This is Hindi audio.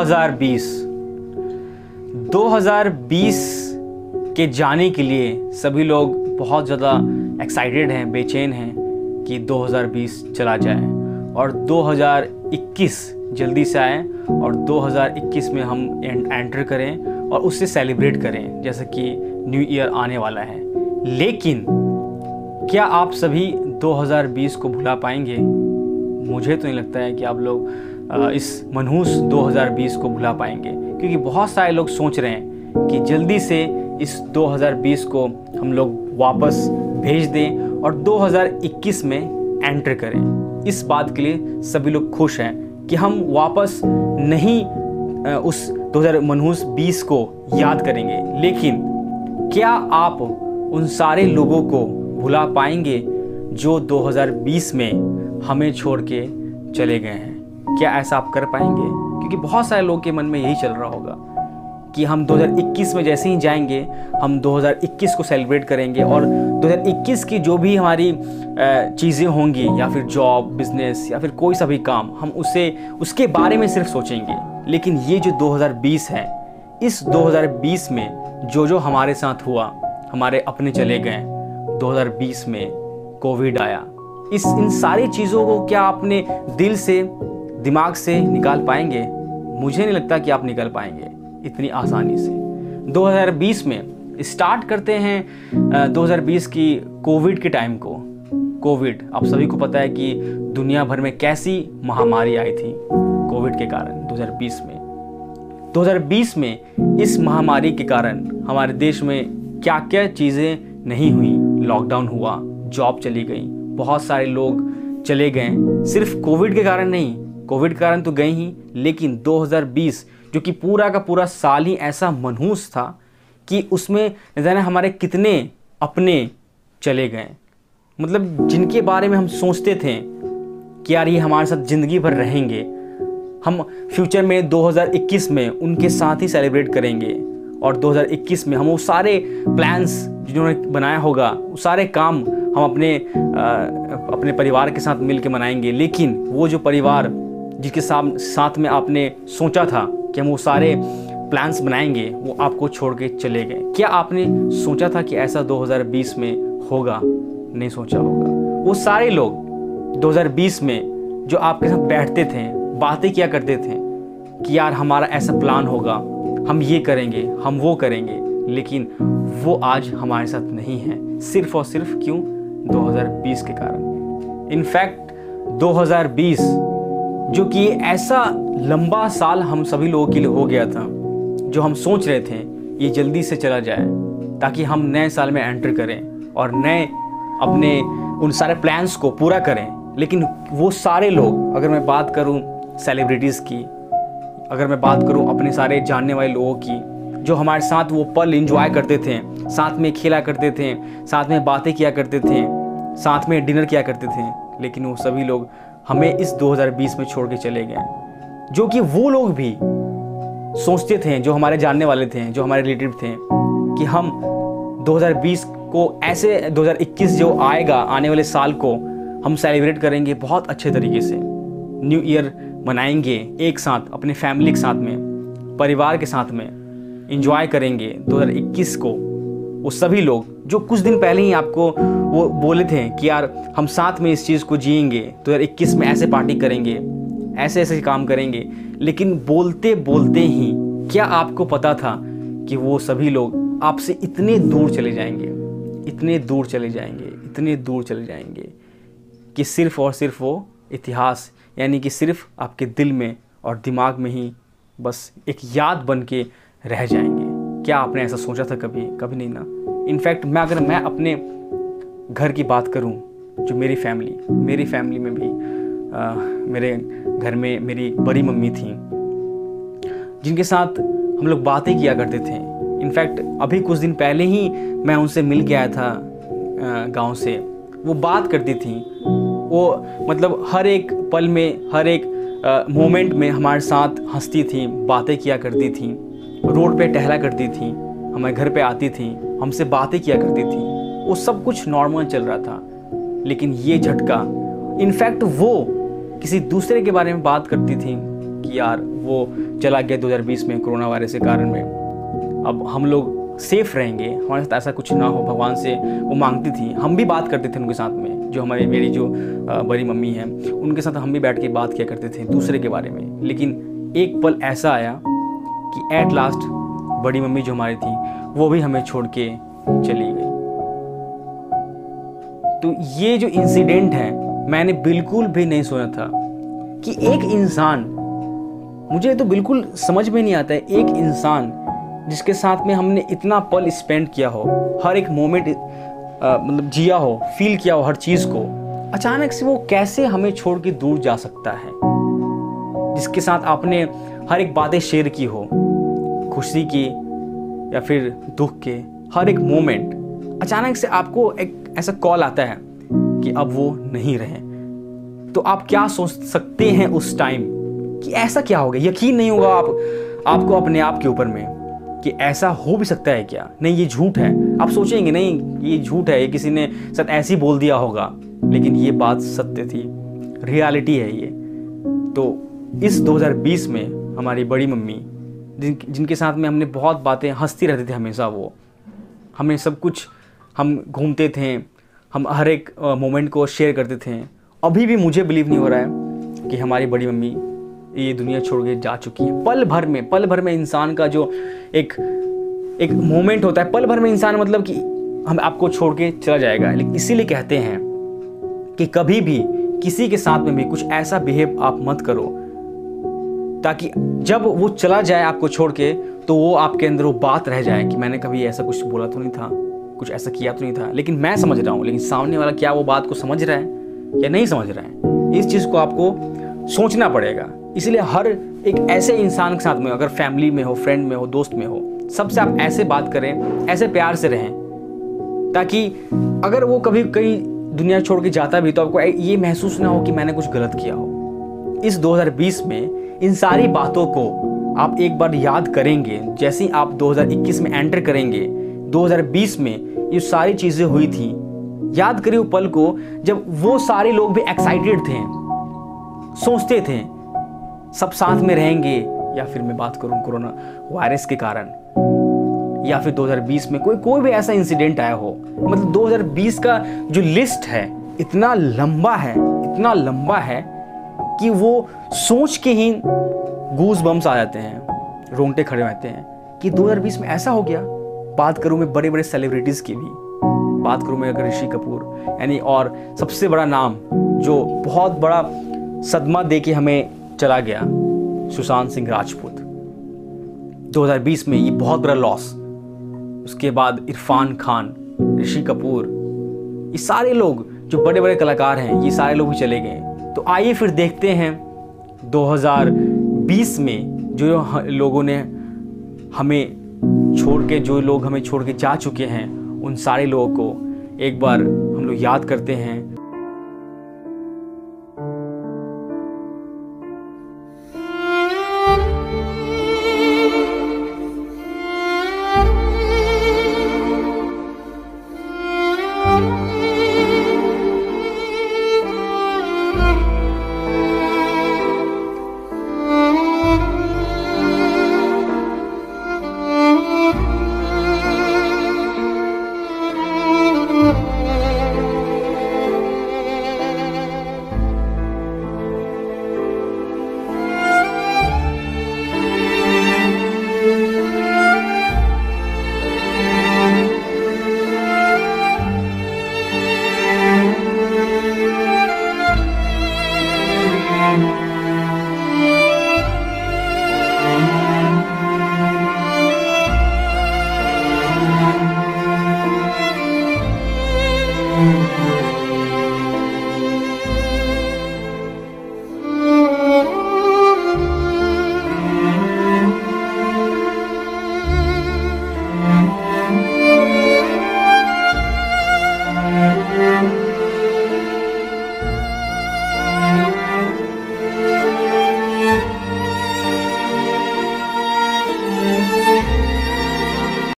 2020 2020 के जाने के लिए सभी लोग बहुत ज़्यादा एक्साइटेड हैं, बेचैन हैं कि 2020 चला जाए। और 2021 जल्दी से आए और 2021 में हम एंटर करें और उससे सेलिब्रेट करें, जैसे कि न्यू ईयर आने वाला है। लेकिन क्या आप सभी 2020 को भुला पाएँगे? मुझे तो नहीं लगता है कि आप लोग इस मनहूस 2020 को भुला पाएँगे। क्योंकि बहुत सारे लोग सोच रहे हैं कि जल्दी से इस 2020 को हम लोग वापस भेज दें और 2021 में एंटर करें। इस बात के लिए सभी लोग खुश हैं कि हम वापस नहीं उस 2000 मनहूस 20 को याद करेंगे। लेकिन क्या आप उन सारे लोगों को भुला पाएँगे जो 2020 में हमें छोड़ के चले गए हैं? क्या ऐसा आप कर पाएँगे? क्योंकि बहुत सारे लोगों के मन में यही चल रहा होगा कि हम 2021 में जैसे ही जाएँगे, हम 2021 को सेलिब्रेट करेंगे और 2021 की जो भी हमारी चीज़ें होंगी, या फिर जॉब बिज़नेस या फिर कोई सा भी काम, हम उसे, उसके बारे में सिर्फ़ सोचेंगे। लेकिन ये जो 2020 है, इस 2020 में जो जो हमारे साथ हुआ, हमारे अपने चले गए 2020 में कोविड आया, इस, इन सारी चीज़ों को क्या आपने दिल से दिमाग से निकाल पाएँगे, मुझे नहीं लगता कि आप निकल पाएँगे इतनी आसानी से। 2020 में स्टार्ट करते हैं 2020 की कोविड के टाइम को। कोविड आप सभी को पता है कि दुनिया भर में कैसी महामारी आई थी कोविड के कारण 2020 में। 2020 में इस महामारी के कारण हमारे देश में क्या क्या चीज़ें नहीं हुई। लॉकडाउन हुआ जॉब चली गई, बहुत सारे लोग चले गए, सिर्फ़ कोविड के कारण नहीं कोविड कारण तो गए ही लेकिन 2020 जो कि पूरा का पूरा साल ही ऐसा मनहूस था कि उसमें जाने हमारे कितने अपने चले गए। मतलब जिनके बारे में हम सोचते थे कि यार ये हमारे साथ ज़िंदगी भर रहेंगे हम फ्यूचर में 2021 में उनके साथ ही सेलिब्रेट करेंगे और 2021 में हम वो सारे प्लान्स जिन्होंने बनाया होगा वो सारे काम हम अपने आ, अपने परिवार के साथ मिल के मनाएँगे। लेकिन वो जो परिवार जिसके साथ में आपने सोचा था कि हम वो सारे प्लान्स बनाएँगे, वो आपको छोड़ के चले गए। क्या आपने सोचा था कि ऐसा 2020 में होगा? नहीं सोचा होगा। वो सारे लोग 2020 में जो आपके साथ बैठते थे, बातें किया करते थे कि यार हमारा ऐसा प्लान होगा, हम ये करेंगे, हम वो करेंगे, लेकिन वो आज हमारे साथ नहीं है। सिर्फ़ और सिर्फ़ क्यों? 2020 के कारण। इनफैक्ट 2020 जो कि ऐसा लंबा साल हम सभी लोगों के लिए हो गया था, जो हम सोच रहे थे, ये जल्दी से चला जाए, ताकि हम नए साल में एंटर करें और नए अपने उन सारे प्लान्स को पूरा करें। लेकिन वो सारे लोग, अगर मैं बात करूँ सेलिब्रिटीज़ की, अगर मैं बात करूँ अपने सारे जानने वाले लोगों की, जो हमारे साथ वो पल इंजॉय करते थे, साथ में खेला करते थे, साथ में बातें किया करते थे, साथ में डिनर किया करते थे, लेकिन वो सभी लोग हमें इस 2020 में छोड़ के चले गए जो कि वो लोग भी सोचते थे, जो हमारे जानने वाले थे, जो हमारे रिलेटिव थे, कि हम 2020 को ऐसे 2021 जो आएगा, आने वाले साल को, हम सेलिब्रेट करेंगे बहुत अच्छे तरीके से। न्यू ईयर मनाएँगे एक साथ, अपने फैमिली के साथ में, परिवार के साथ में इंजॉय करेंगे 2021 को। वो सभी लोग, जो कुछ दिन पहले ही आपको वो बोले थे कि यार, हम साथ में इस चीज़ को जिएँगे तो यार इक्कीस में ऐसे पार्टी करेंगे, ऐसे ऐसे काम करेंगे। लेकिन बोलते बोलते ही क्या आपको पता था कि वो सभी लोग आपसे इतने दूर चले जाएँगे, इतने दूर चले जाएँगे, इतने दूर चले जाएँगे कि सिर्फ़ और सिर्फ़ वो इतिहास, यानी कि सिर्फ़ आपके दिल में और दिमाग में ही बस एक याद बन के रह जाएँगे। क्या आपने ऐसा सोचा था कभी? कभी नहीं ना। इनफैक्ट मैं अगर मैं अपने घर की बात करूँ जो मेरी फैमिली मेरी फैमिली में भी आ, मेरे घर में मेरी बड़ी मम्मी थी जिनके साथ हम लोग बातें किया करते थे। इनफैक्ट अभी कुछ दिन पहले ही मैं उनसे मिल आया था गाँव से। वो बात करती थी। वो मतलब हर एक पल में हर एक मोमेंट में हमारे साथ हंसती थी बातें किया करती थी। रोड पे टहला करती थी हमारे घर पे आती थी, हमसे बातें किया करती थी। वो सब कुछ नॉर्मल चल रहा था। लेकिन ये झटका इनफैक्ट वो किसी दूसरे के बारे में बात करती थी कि यार, वो चला गया 2020 में कोरोना वायरस के कारण में। अब हम लोग सेफ़ रहेंगे, हमारे साथ ऐसा कुछ ना हो, भगवान से वो मांगती थी। हम भी बात करते थे उनके साथ में, जो हमारी मेरी जो बड़ी मम्मी हैं, उनके साथ हम भी बैठ के बात किया करते थे दूसरे के बारे में। लेकिन एक पल ऐसा आया कि एट लास्ट बड़ी मम्मी जो हमारी थी, वो भी हमें छोड़ के चली गई। तो ये जो इंसिडेंट है, मैंने बिल्कुल भी नहीं सोचा था कि एक इंसान, मुझे तो बिल्कुल समझ में नहीं आता है, एक इंसान जिसके साथ में हमने इतना पल स्पेंड किया हो, हर एक मोमेंट मतलब जिया हो फील किया हो हर चीज़ को, अचानक से वो कैसे हमें छोड़ के दूर जा सकता है? जिसके साथ आपने हर एक बातें शेयर की हो खुशी की या फिर दुख के, हर एक मोमेंट अचानक से आपको एक ऐसा कॉल आता है कि अब वो नहीं रहे। तो आप क्या सोच सकते हैं उस टाइम कि ऐसा क्या हो गया यकीन नहीं होगा आप, आपको अपने आप के ऊपर में कि ऐसा हो भी सकता है क्या? नहीं, ये झूठ है। आप सोचेंगे, नहीं, ये झूठ है, ये किसी ने सर ऐसे ही बोल दिया होगा। लेकिन ये बात सत्य थी रियलिटी है ये। तो इस 2020 में हमारी बड़ी मम्मी जिन, जिनके साथ में हमने बहुत बातें, हंसती रहते थे हमेशा वो। हमें सब कुछ, हम घूमते थे, हम हर एक मोमेंट को शेयर करते थे। अभी भी मुझे बिलीव नहीं हो रहा है कि हमारी बड़ी मम्मी ये दुनिया छोड़ के जा चुकी है। पल भर में, पल भर में इंसान का जो एक एक मोमेंट होता है, पल भर में इंसान मतलब कि हम आपको छोड़ के चला जाएगा। लेकिन इसीलिए कहते हैं कि कभी भी किसी के साथ में भी कुछ ऐसा बिहेव आप मत करो। ताकि जब वो चला जाए आपको छोड़ के तो वो आपके अंदर वो बात रह जाए कि मैंने कभी ऐसा कुछ बोला तो नहीं था, कुछ ऐसा किया तो नहीं था। लेकिन मैं समझ रहा हूँ, लेकिन सामने वाला क्या वो बात को समझ रहा है या नहीं समझ रहा है, इस चीज़ को आपको सोचना पड़ेगा। इसलिए हर एक ऐसे इंसान के साथ में, अगर फैमिली में हो, फ्रेंड में हो, दोस्त में हो, सबसे आप ऐसे बात करें, ऐसे प्यार से रहें, ताकि अगर वो कभी कहीं दुनिया छोड़ के जाता भी तो आपको ये महसूस ना हो कि मैंने कुछ गलत किया हो। इस 2020 में इन सारी बातों को आप एक बार याद करेंगे, जैसे ही आप 2021 में एंटर करेंगे 2020 में ये सारी चीज़ें हुई थी। याद करिए पल को, जब वो सारे लोग भी एक्साइटेड थे, सोचते थे, सब साथ में रहेंगे, या फिर मैं बात करूँ कोरोना वायरस के कारण, या फिर 2020 में कोई कोई भी ऐसा इंसिडेंट आया हो। मतलब 2020 का जो लिस्ट है, इतना लंबा है, इतना लंबा है कि वो सोच के ही गूज बम्स आ जाते हैं, रोंगटे खड़े रहते हैं कि 2020 में ऐसा हो गया। बात करूँ मैं बड़े बड़े सेलिब्रिटीज़ की भी। बात करूँ मैं अगर ऋषि कपूर, यानी और सबसे बड़ा नाम जो बहुत बड़ा सदमा दे के हमें चला गया, सुशांत सिंह राजपूत। 2020 में ये बहुत बड़ा लॉस उसके बाद इरफान खान, ऋषि कपूर, ये सारे लोग जो बड़े बड़े कलाकार हैं, ये सारे लोग भी चले गए। तो आइए फिर देखते हैं 2020 में जो लोगों ने हमें छोड़ के, जो लोग हमें छोड़ के जा चुके हैं, उन सारे लोगों को एक बार हम लोग याद करते हैं।